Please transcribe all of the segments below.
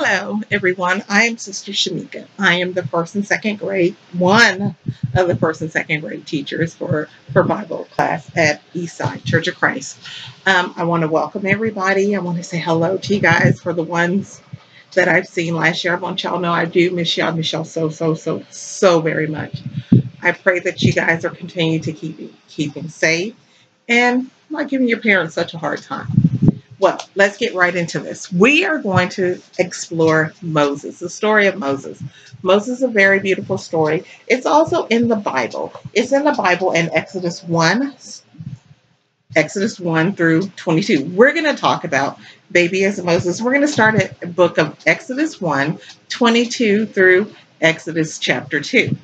Hello, everyone. I am Sister Shamika. I am the first and second grade, one of the first and second grade teachers for, for Bible class at Eastside Church of Christ. Um, I want to welcome everybody. I want to say hello to you guys for the ones that I've seen last year. I want y'all know I do miss y'all, y'all so, so, so, so very much. I pray that you guys are continuing to keep keeping safe and not giving your parents such a hard time. Well, let's get right into this. We are going to explore Moses, the story of Moses. Moses is a very beautiful story. It's also in the Bible. It's in the Bible in Exodus 1, Exodus 1 through 22. We're going to talk about baby as Moses. We're going to start at book of Exodus 1, 22 through Exodus chapter 2.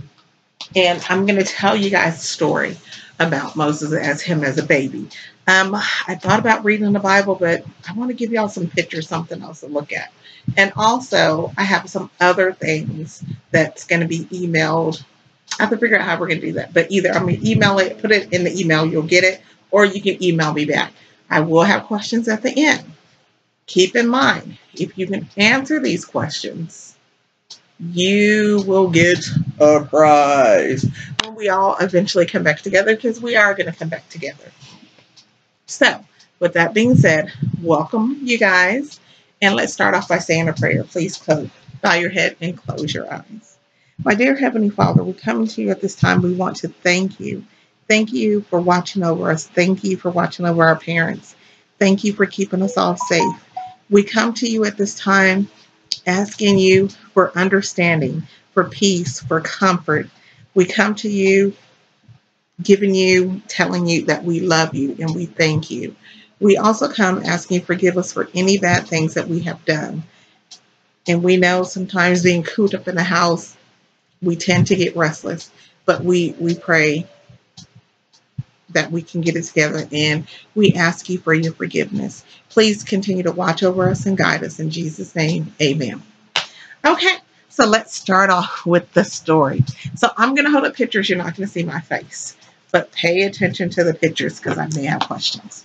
And I'm going to tell you guys a story about Moses as him as a baby. Um, I thought about reading the Bible, but I want to give y'all some pictures, something else to look at. And also, I have some other things that's going to be emailed. I have to figure out how we're going to do that. But either I'm going to email it, put it in the email, you'll get it, or you can email me back. I will have questions at the end. Keep in mind, if you can answer these questions, you will get a prize we all eventually come back together because we are going to come back together. So, with that being said, welcome you guys. And let's start off by saying a prayer. Please close, bow your head and close your eyes. My dear Heavenly Father, we come to you at this time. We want to thank you. Thank you for watching over us. Thank you for watching over our parents. Thank you for keeping us all safe. We come to you at this time asking you for understanding, for peace, for comfort. We come to you giving you, telling you that we love you and we thank you. We also come asking you forgive us for any bad things that we have done. And we know sometimes being cooped up in the house, we tend to get restless, but we, we pray that we can get it together and we ask you for your forgiveness. Please continue to watch over us and guide us in Jesus' name. Amen. Okay, so let's start off with the story. So I'm going to hold up pictures. You're not going to see my face but pay attention to the pictures because I may have questions.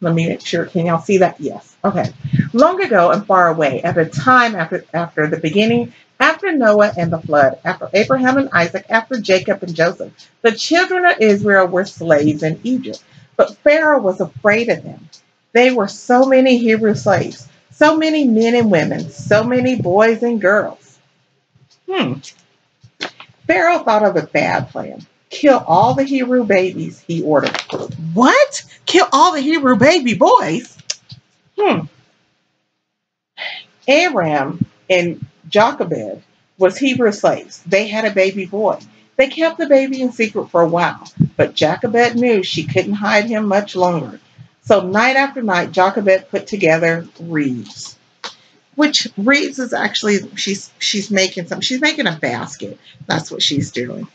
Let me make sure. Can y'all see that? Yes. Okay. Long ago and far away, at a time after after the beginning, after Noah and the flood, after Abraham and Isaac, after Jacob and Joseph, the children of Israel were slaves in Egypt. But Pharaoh was afraid of them. They were so many Hebrew slaves, so many men and women, so many boys and girls. Hmm. Pharaoh thought of a bad plan. Kill all the Hebrew babies, he ordered. What? Kill all the Hebrew baby boys? Hmm. Amram and Jochebed was Hebrew slaves. They had a baby boy. They kept the baby in secret for a while, but Jochebed knew she couldn't hide him much longer. So night after night, Jochebed put together wreaths, which wreaths is actually she's she's making some. She's making a basket. That's what she's doing.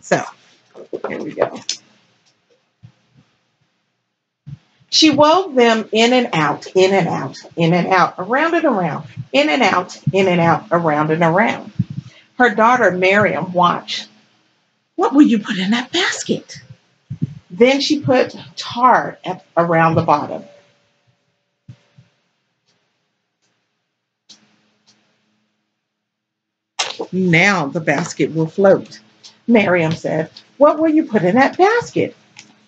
So, here we go. She wove them in and out, in and out, in and out, around and around, in and out, in and out, around and around. Her daughter Miriam watched. What will you put in that basket? Then she put tar at, around the bottom. Now the basket will float. Miriam said, What will you put in that basket?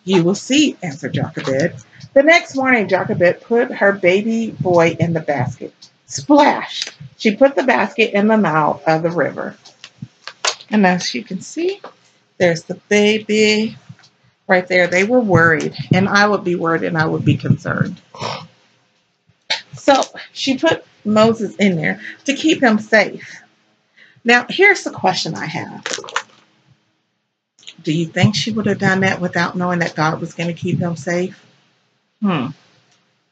You will see, answered Jochebed. The next morning, Jochebed put her baby boy in the basket. Splash! She put the basket in the mouth of the river. And as you can see, there's the baby right there. They were worried, and I would be worried and I would be concerned. So she put Moses in there to keep him safe. Now, here's the question I have do you think she would have done that without knowing that God was going to keep them safe? Hmm.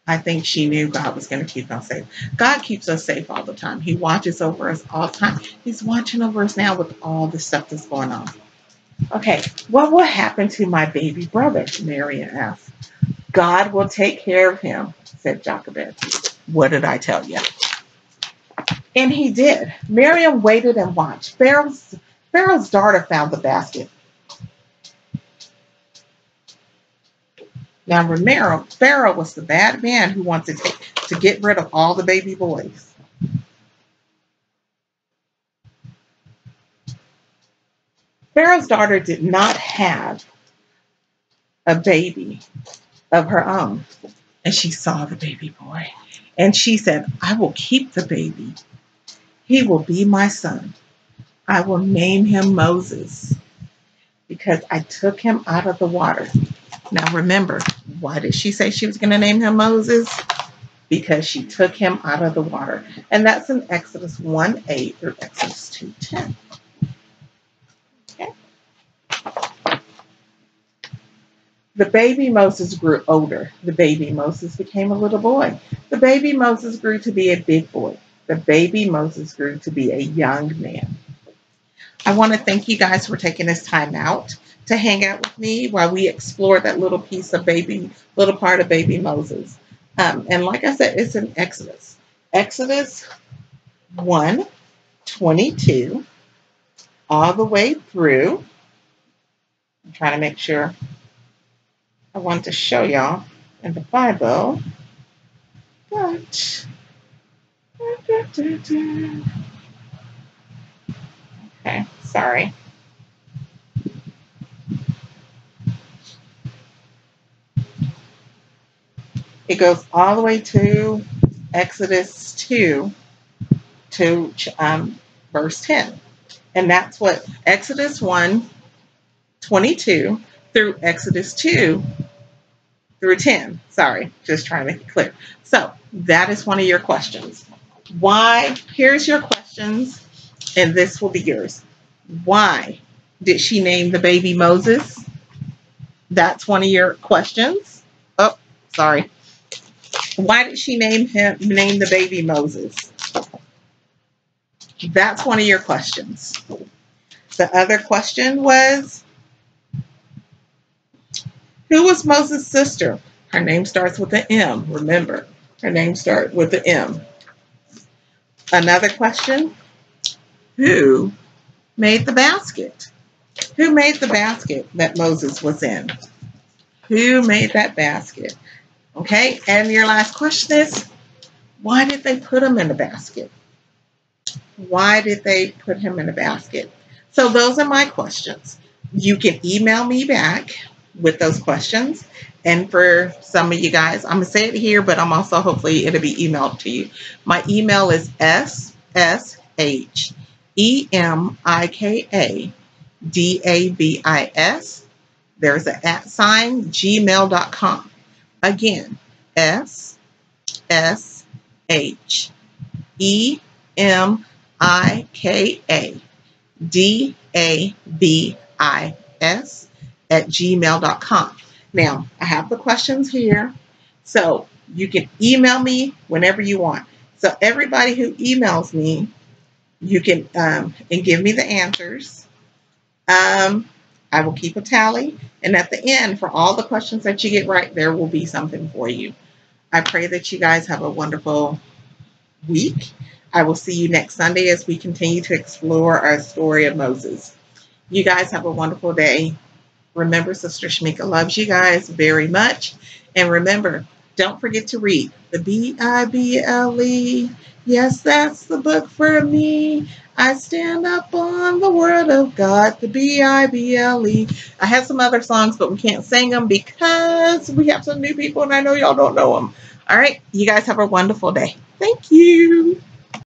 I think she knew God was going to keep them safe. God keeps us safe all the time. He watches over us all the time. He's watching over us now with all the stuff that's going on. Okay, what will happen to my baby brother? Miriam asked. God will take care of him, said Jochebed. What did I tell you? And he did. Miriam waited and watched. Pharaoh's, Pharaoh's daughter found the basket. Now, remember, Pharaoh was the bad man who wanted to to get rid of all the baby boys. Pharaoh's daughter did not have a baby of her own. And she saw the baby boy. And she said, I will keep the baby. He will be my son. I will name him Moses because I took him out of the water. Now remember, why did she say she was going to name him Moses? Because she took him out of the water. And that's in Exodus 1 8 or Exodus 2 10. The baby Moses grew older. The baby Moses became a little boy. The baby Moses grew to be a big boy. The baby Moses grew to be a young man. I want to thank you guys for taking this time out to hang out with me while we explore that little piece of baby, little part of baby Moses. Um, and like I said, it's in Exodus. Exodus 1 22 all the way through. I'm trying to make sure I want to show y'all in the Bible, but okay, sorry. It goes all the way to Exodus 2 to um, verse 10. And that's what Exodus 1 22 through Exodus 2 through 10. Sorry, just trying to make it clear. So that is one of your questions. Why? Here's your questions, and this will be yours. Why did she name the baby Moses? That's one of your questions. Oh, sorry. Why did she name him name the baby Moses? That's one of your questions. The other question was who was Moses' sister? Her name starts with an M. Remember, her name starts with an M. Another question Who made the basket? Who made the basket that Moses was in? Who made that basket? Okay, and your last question is why did they put him in the basket? Why did they put him in a basket? So those are my questions. You can email me back with those questions. And for some of you guys, I'm to say it here, but I'm also hopefully it'll be emailed to you. My email is S S H E M I K A D A B I S. There's an at sign, gmail.com. Again, S S H E M I K A D A B I S at gmail.com. Now, I have the questions here, so you can email me whenever you want. So everybody who emails me, you can um, and give me the answers. Um, I will keep a tally, and at the end, for all the questions that you get right, there will be something for you. I pray that you guys have a wonderful week. I will see you next Sunday as we continue to explore our story of Moses. You guys have a wonderful day. Remember, Sister Shamika loves you guys very much. And remember, don't forget to read the B I B L E. Yes, that's the book for me. I stand up on the word of God, the B I B L E. I have some other songs, but we can't sing them because we have some new people and I know y'all don't know them. All right, you guys have a wonderful day. Thank you.